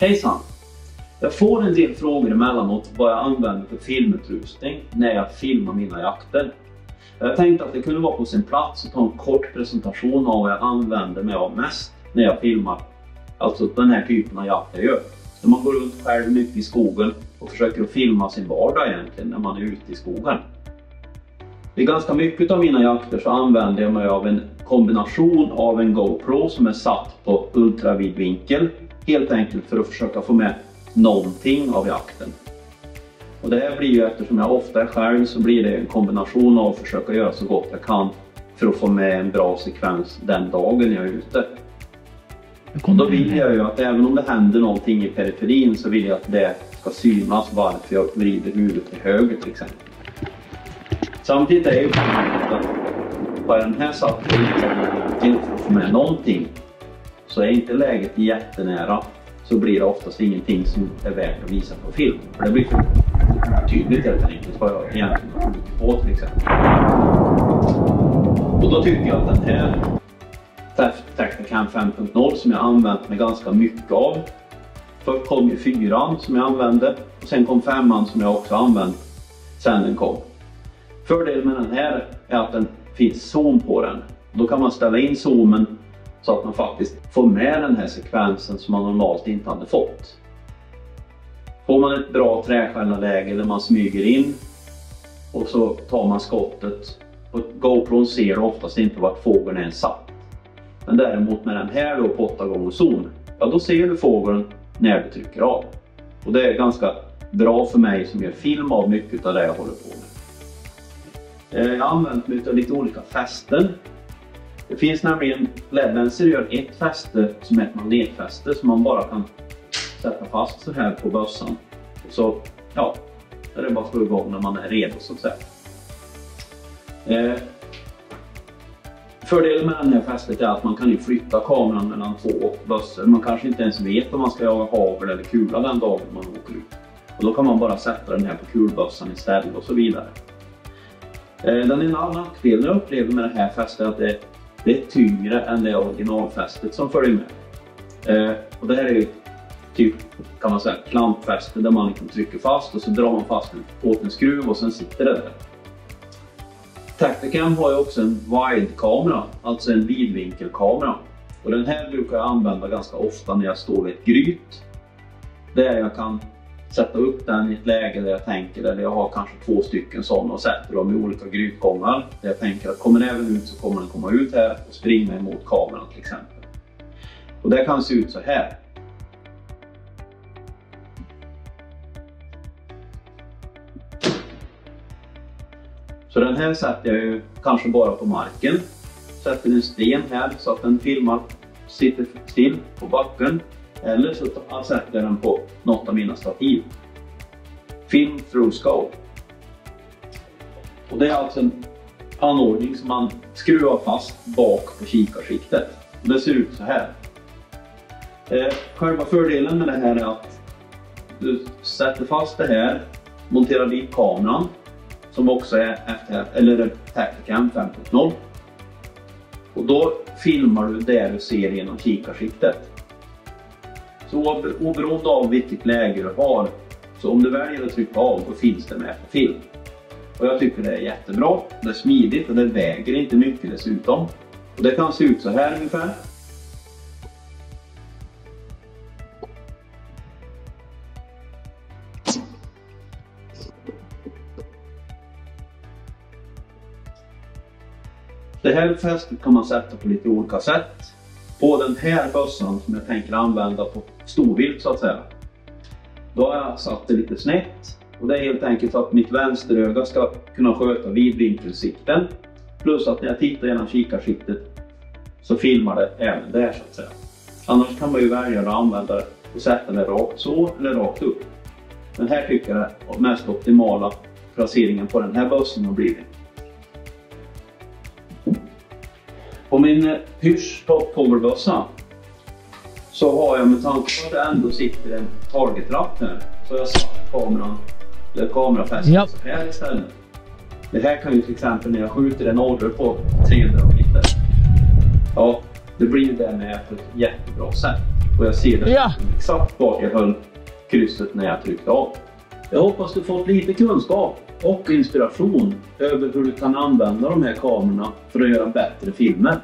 Hejsan! Jag får en del frågor emellanåt vad jag använder för filmutrustning när jag filmar mina jakter. Jag tänkte att det kunde vara på sin plats att ta en kort presentation av vad jag använder mig av mest när jag filmar. Alltså den här typen av jakt jag gör. När man går runt själv mycket i skogen och försöker att filma sin vardag egentligen när man är ute i skogen. I ganska mycket av mina jakter så använder jag mig av en kombination av en GoPro som är satt på ultravid vinkel. Helt enkelt för att försöka få med någonting av jakten. Och det här blir ju eftersom jag ofta är själv så blir det en kombination av att försöka göra så gott jag kan för att få med en bra sekvens den dagen jag är ute. Och då vill jag ju att även om det händer någonting i periferin så vill jag att det ska synas varför jag vrider huvudet till höger till exempel. Samtidigt är det ju att jag den här satt till för att få med någonting så är inte läget jättenära så blir det oftast ingenting som är värt att visa på film. För det blir för tydligt helt enkelt vad jag egentligen har skjutit på till exempel. Och då tycker jag att den här Technicam 5.0 som jag använt mig ganska mycket av. Först kom ju 4 som jag använde och sen kom 5 som jag också använt sen den kom. Fördelen med den här är att den finns zoom på den. Då kan man ställa in zoomen så att man faktiskt får med den här sekvensen som man normalt inte hade fått. Får man ett bra träskällarläge där man smyger in och så tar man skottet och GoPron ser oftast inte vart fågeln är satt. Men däremot med den här då på 8 gånger zoom, ja då ser du fågeln när du trycker av. Och det är ganska bra för mig som gör film av mycket av det jag håller på med. Eh, jag har använt mig av lite olika fästen det finns nämligen, Levenser gör ett fäste som är ett magnetfäste som man bara kan sätta fast så här på bössan. Så, ja, är det bara att slå igång när man är redo så att säga. Eh, fördelen med det här fästet är att man kan ju flytta kameran mellan två bössor. Man kanske inte ens vet om man ska jaga hagel eller kula den dagen man åker ut. Och då kan man bara sätta den här på kulbössan istället och så vidare. Eh, den ena nackdelen jag upplever med det här fästet är att det det är tyngre än det originalfästet som följer med. Eh, och det här är ju typ kan man säga klampfäste där man liksom trycker fast och så drar man fast åt en skruv och sen sitter det där. Tacticam har ju också en wide-kamera, alltså en vidvinkelkamera. Och den här brukar jag använda ganska ofta när jag står vid ett gryt. Där jag kan sätta upp den i ett läge där jag tänker, eller jag har kanske två stycken sådana och sätter dem i olika grytgångar. Där jag tänker att kommer den även ut så kommer den komma ut här och springa emot kameran till exempel. Och det kan se ut så här. Så den här sätter jag ju kanske bara på marken. Sätter en sten här så att den filmar, sitter still på backen eller så sätter jag den på något av mina stativ. Film through scope. Och det är alltså en anordning som man skruvar fast bak på kikarsiktet. Och det ser ut så här. Eh, själva fördelen med det här är att du sätter fast det här, monterar dit kameran som också är efter, eller Tacticam 5.0 och då filmar du det du ser genom kikarsiktet. Så oberoende av vilket läge du har, så om du väljer att trycka av, då finns det med på film. Och jag tycker det är jättebra, det är smidigt och det väger inte mycket dessutom. Och det kan se ut så här ungefär. Det här fästet kan man sätta på lite olika sätt på den här bössan som jag tänker använda på storvilt så att säga. Då har jag satt det lite snett och det är helt enkelt för att mitt vänsteröga ska kunna sköta vidvinkelsikten. Plus att när jag tittar genom kikarsiktet så filmar det även där så att säga. Annars kan man ju välja att använda det och sätta det rakt så eller rakt upp. Men här tycker jag är mest optimala placeringen på den här bössan har blivit. På min Hysch Top Powerbössa så har jag med tanke på att det ändå sitter en targetrapp här så jag satt kameran, eller kamerafästet ja. så här istället. Det här kan ju till exempel när jag skjuter en order på 300 meter. Ja, det blir det med på ett jättebra sätt. Och jag ser det Ja. exakt vart jag höll krysset när jag tryckte av. Jag hoppas du fått lite kunskap och inspiration över hur du kan använda de här kamerorna för att göra bättre filmer.